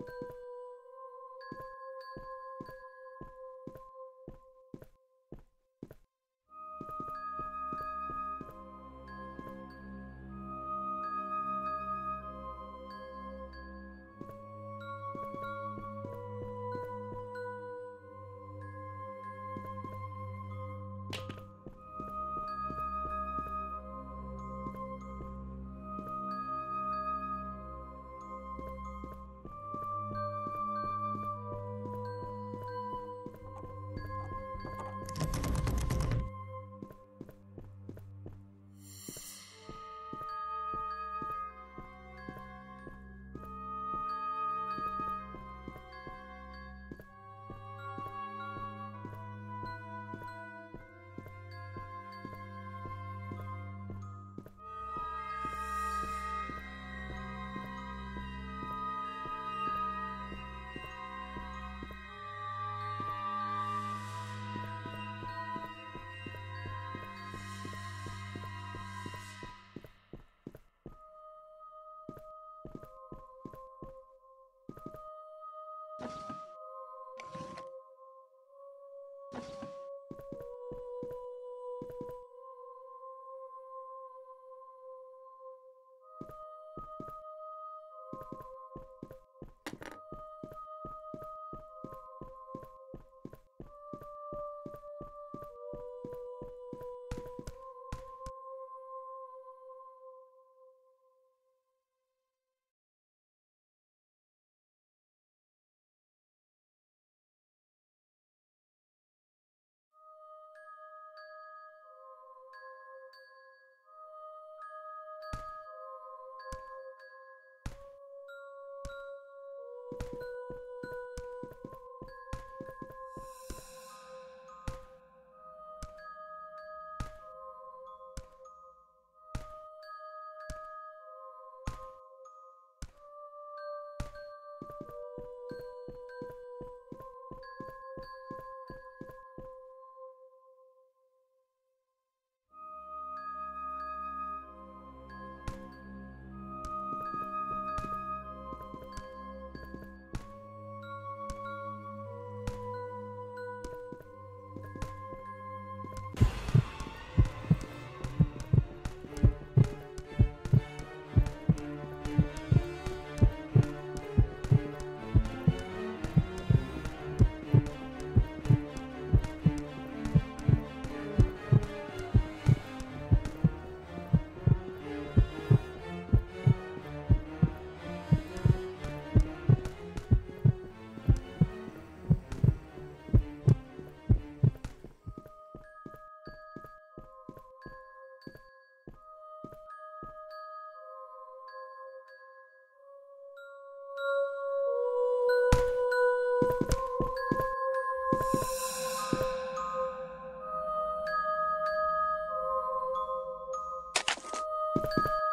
you Thank you